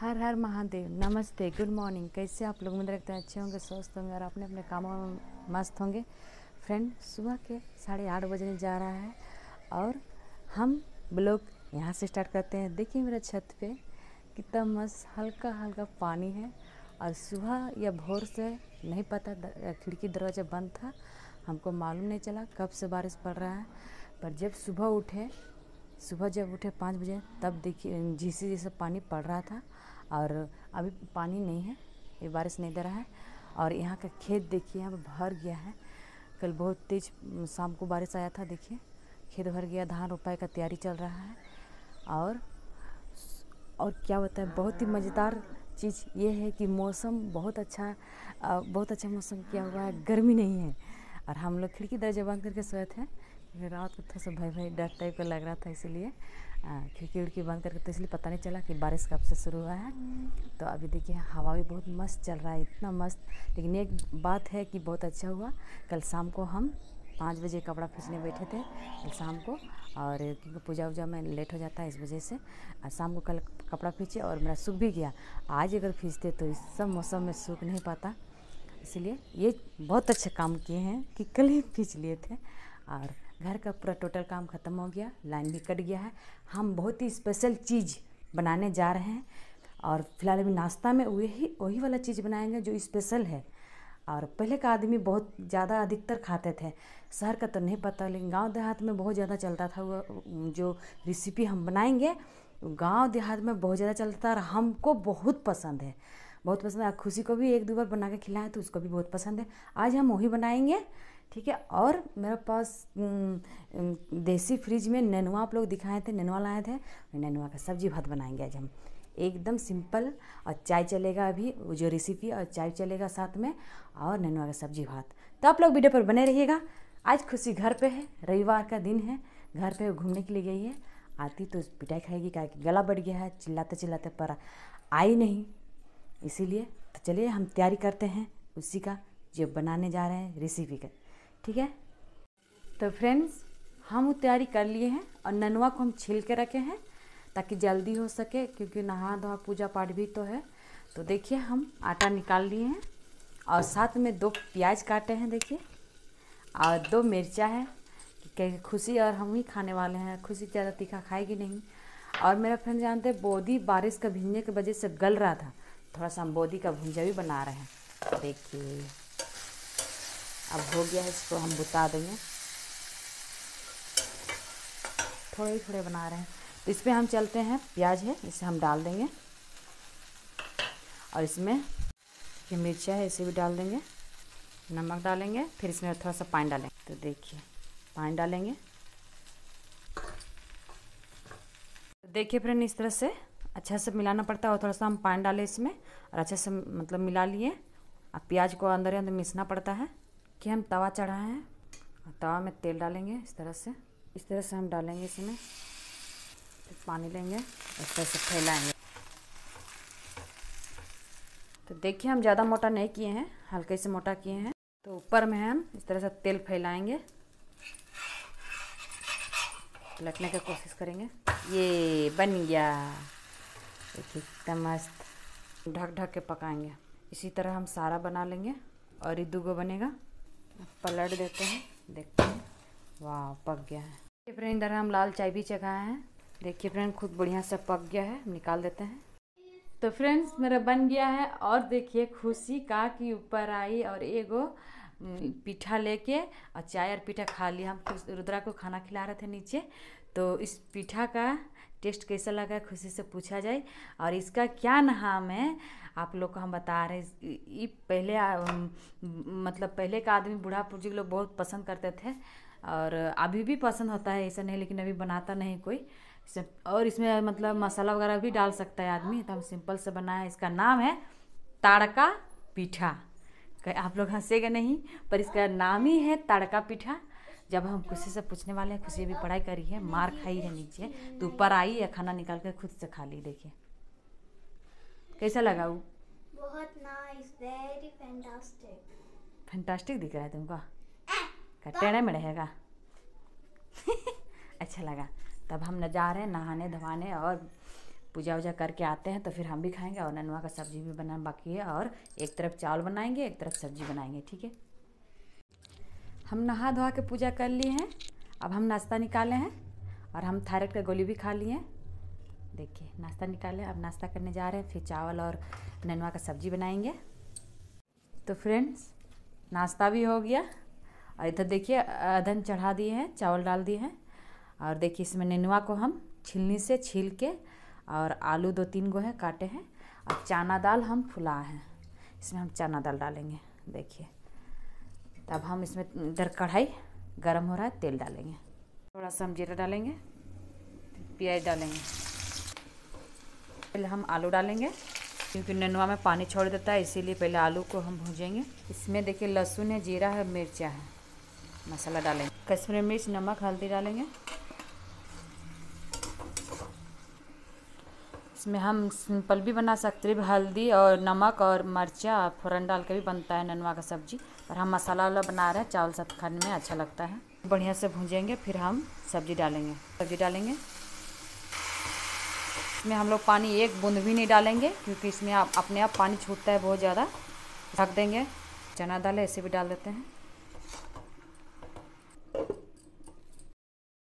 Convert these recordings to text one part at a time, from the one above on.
हर हर महादेव, नमस्ते good morning कैसे आप लोग मुझे लगता है अच्छे होंगे, स्वस्थ होंगे और अपने अपने कामों में मस्त होंगे। फ्रेंड सुबह के साढ़े आठ बजने जा रहा है और हम ब्लॉग यहाँ से स्टार्ट करते हैं। देखिए मेरे छत पे कितना मस्त हल्का हल्का पानी है और सुबह या भोर से नहीं पता खिड़की दरवाज़ा बंद था, हमको मालूम नहीं चला कब से बारिश पड़ रहा है। पर जब सुबह उठे सुबह जब उठे पाँच बजे, तब देखिए, झीसी जैसे पानी पड़ रहा था और अभी पानी नहीं है, ये बारिश नहीं दे रहा है। और यहाँ का खेत देखिए पे भर गया है। कल बहुत तेज, शाम को बारिश आया था, देखिए। खेत भर गया, धान रोपाई का तैयारी चल रहा है। और और क्या होता है बहुत ही मज़ेदार चीज़ ये है कि मौसम बहुत अच्छा बहुत अच्छा मौसम क्या हुआ है, गर्मी नहीं है। और हम लोग खिड़की दरवाज़ा बंद करके सोए थे। क्योंकि रात को थोड़ा सा भय भय डर टाइप का लग रहा था इसीलिए खिड़की उड़की बंद करके तो इसलिए पता नहीं चला कि बारिश कब से शुरू हुआ है। तो अभी देखिए, हवा भी बहुत मस्त चल रहा है, इतना मस्त। लेकिन एक बात है कि बहुत अच्छा हुआ, कल शाम को हम पाँच बजे कपड़ा खींचने बैठे थे, कल शाम को। और क्योंकि पूजा वूजा में लेट हो जाता है इस वजह से शाम को कल कपड़ा खींचे और मेरा सूख भी गया। आज अगर खींचते तो इस सब मौसम में सूख नहीं पाता। इसलिए ये बहुत अच्छा काम किए हैं कि कल ही खींच लिए थे। और घर का पूरा टोटल काम ख़त्म हो गया लाइन भी कट गया है। हम बहुत ही स्पेशल चीज़ बनाने जा रहे हैं और फ़िलहाल अभी नाश्ता में वही वही वाला चीज़ बनाएँगे जो स्पेशल है। और पहले का आदमी बहुत ज़्यादा अधिकतर खाते थे। शहर का तो नहीं पता, लेकिन गाँव देहात में बहुत ज़्यादा चलता था वो, जो रेसिपी हम बनाएँगे, गाँव देहात में बहुत ज़्यादा चलता था और हमको बहुत पसंद है। बहुत पसंद है। खुशी को भी एक दो बार बना के खिलाएँ तो उसको भी बहुत पसंद है। आज हम वही बनाएँगे। ठीक है? और मेरे पास देसी फ्रिज में नेनुआ आप लोग दिखाए थे, नेनुआ लाए थे। नेनुआ का सब्ज़ी भात बनाएँगे आज हम। एकदम सिंपल और चाय चलेगा अभी जो रेसिपी और चाय चलेगा साथ में, और नेनुआ का सब्ज़ी भात। तो आप लोग वीडियो पर बने रहिएगा। आज खुशी घर पे है, रविवार का दिन है, घर पे घूमने के लिए गई है। आती तो पिटाई खाएगी क्या कि गला बढ़ गया है, चिल्लाते चिल्लाते पर आई नहीं। इसीलिए तो चलिए हम तैयारी करते हैं उसी का जो बनाने जा रहे हैं रेसिपी का। ठीक है? तो फ्रेंड्स हम वो तैयारी कर लिए हैं और ननुआ को हम छील के रखे हैं ताकि जल्दी हो सके, क्योंकि नहा धोआ पूजा पाठ भी तो है। तो देखिए, हम आटा निकाल लिए हैं और साथ में दो प्याज काटे हैं, देखिए। और दो मिर्चा है, कि खुशी और हम ही खाने वाले हैं, खुशी ज़्यादा तीखा खाएगी नहीं। और मेरा फ्रेंड जानते हैं, बोदी बारिश का भीगने की वजह से गल रहा था। थोड़ा सा हम बोदी का भुंजा भी बना रहे हैं। देखिए। अब हो गया है, इसको हम बुता देंगे। थोड़े थोड़े बना रहे हैं। तो इसमें हम चलते हैं, प्याज है, इसे हम डाल देंगे। और इसमें ये मिर्चा है, इसे भी डाल देंगे। नमक डालेंगे, फिर इसमें थोड़ा सा पानी डालेंगे। तो देखिए, पानी डालेंगे। देखिए फ्रेंड, इस तरह से अच्छा से मिलाना पड़ता है और थोड़ा सा हम पानी डालें इसमें, और अच्छे से मतलब मिला लिए। अब प्याज को अंदर ही अंदर मिसना पड़ता है। कि हम तवा चढ़ाए हैं और तवा में तेल डालेंगे इस तरह से, इस तरह से हम डालेंगे इसमें, फिर पानी लेंगे इस तरह से फैलाएँगे। तो देखिए हम ज़्यादा मोटा नहीं किए हैं, हल्के से मोटा किए हैं। तो ऊपर में हम इस तरह से तेल फैलाएँगे। पलटने की कोशिश करेंगे। ये बन गया। देखिए कितना मस्त। ढक ढक के पकाएँगे। इसी तरह हम सारा बना लेंगे और ये दूगो बनेगा। पलट देते हैं, देखते हैं। वाह, पक गया है। देखिए फ्रेंड, इधर हम लाल चाय भी चखाए हैं। देखिए फ्रेंड, खुद बढ़िया से पक गया है। निकाल देते हैं। तो फ्रेंड्स, मेरा बन गया है और देखिए, खुशी का कि ऊपर आई और एगो पीठा लेके और चाय और पीठा खा लिया। हम रुद्रा को खाना खिला रहे थे नीचे। तो इस पीठा का टेस्ट कैसा लगा खुशी से पूछा जाए। और इसका क्या नाम है आप लोग को हम बता रहे ये पहले आ, मतलब पहले का आदमी बूढ़ा पुर्जी लोग बहुत पसंद करते थे। और अभी भी पसंद होता है ऐसा नहीं लेकिन अभी बनाता नहीं कोई। और इसमें मतलब मसाला वगैरह भी डाल सकता है आदमी। तो हम सिंपल से बनाए इसका नाम है ताड़का पीठा। आप लोग हंसेगा नहीं पर इसका नाम ही है ताड़का पीठा। जब हम खुशी से पूछने वाले हैं खुशी अभी पढ़ाई करी है मार खाई है नीचे तो ऊपर आई या खाना निकाल कर खुद से खा ली देखिए। कैसा लगा वो? बहुत नाइस वेरी फैंटास्टिक फैंटास्टिक दिख रहा है तुमको? का टेढ़े में रहेगा अच्छा लगा। तब हम न जा रहे हैं नहाने धोने और पूजा वूजा करके आते हैं तो फिर हम भी खाएँगे और ननुआ का सब्ज़ी भी बनाना बाकी है और एक तरफ़ चावल बनाएँगे एक तरफ़ सब्ज़ी बनाएँगे ठीक है? हम नहा धोआ के पूजा कर लिए हैं, अब हम नाश्ता निकाले हैं और हम थायराइड का गोली भी खा लिए हैं। देखिए, नाश्ता निकाले, अब नाश्ता करने जा रहे हैं, फिर चावल और ननुआ का सब्ज़ी बनाएँगे। तो फ्रेंड्स, नाश्ता भी हो गया और इधर देखिए अदन चढ़ा दिए हैं, चावल डाल दिए हैं और देखिए, इसमें नेनुआ को हम छिलनी से छील के और आलू दो तीन गो हैं काटे हैं। और चना दाल हम फुला हैं, इसमें हम चना दाल डालेंगे, देखिए। तब हम इसमें इधर कढ़ाई गर्म हो रहा है, तेल डालेंगे। थोड़ा सा हम जीरा डालेंगे, प्याज डालेंगे। पहले हम आलू डालेंगे, क्योंकि ननुआ में पानी छोड़ देता है, इसीलिए पहले आलू को हम भूजेंगे। इसमें देखिए लहसुन है, जीरा है, मिर्चा है, मसाला डालेंगे। कश्मीरी मिर्च, नमक, हल्दी डालेंगे। इसमें हम सिंपल भी बना सकते हैं, हल्दी और नमक और मिर्चा, फ़ोरन डाल के भी बनता है ननवा का सब्ज़ी। और हम मसाला वाला बना रहे हैं, चावल साथ खाने में अच्छा लगता है। बढ़िया से भूजेंगे, फिर हम सब्ज़ी डालेंगे। सब्ज़ी डालेंगे। इसमें हम लोग पानी एक बूंद भी नहीं डालेंगे, क्योंकि इसमें आप अपने आप पानी छूटता है बहुत ज़्यादा। ढक देंगे। चना दाल ऐसे भी डाल देते हैं।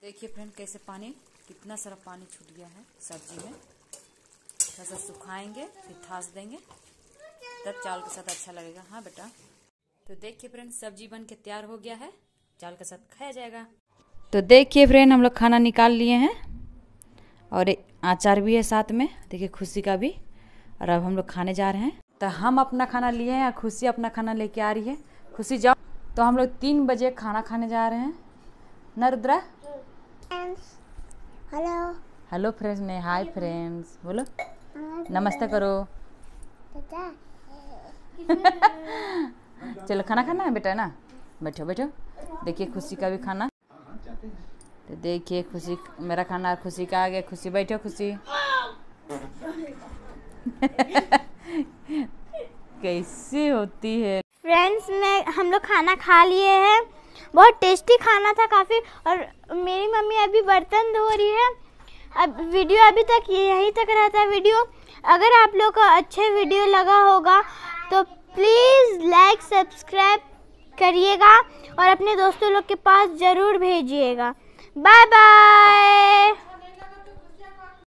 देखिए फ्रेंड, कैसे पानी, कितना सारा पानी छूट गया है सब्ज़ी में। थोड़ा सा सुखाएँगे फिर थास देंगे। तब चावल के साथ अच्छा लगेगा। हाँ बेटा। तो देखिए फ्रेंड सब्ज़ी बन के तैयार हो गया है। चावल के साथ खाया जाएगा। तो देखिए फ्रेंड हम लोग खाना निकाल लिए हैं। और अचार भी है साथ में। देखिए खुशी का भी। और अब हम लोग खाने जा रहे हैं। तो हम अपना खाना लिए हैं खुशी अपना खाना लेके आ रही है। खुशी जाओ। तो हम लोग तीन बजे खाना खाने जा रहे हैं। न रुद्रा? हेलो हेलो फ्रेंड्स ने हाय फ्रेंड्स बोलो। नमस्ते करो। चलो खाना खाना है बेटा ना? बैठो बैठो। देखिए खुशी का भी खाना। तो देखिए खुशी मेरा खाना खुशी का आ गया। खुशी बैठो खुशी। कैसे होती है? फ्रेंड्स मैं हम लोग खाना खा लिए हैं। बहुत टेस्टी खाना था काफ़ी। और मेरी मम्मी अभी बर्तन धो रही है। अब वीडियो अभी तक यहीं तक रहता है। वीडियो, अगर आप लोग को अच्छे वीडियो लगा होगा तो प्लीज़ लाइक, सब्सक्राइब करिएगा और अपने दोस्तों लोग के पास ज़रूर भेजिएगा। Bye bye.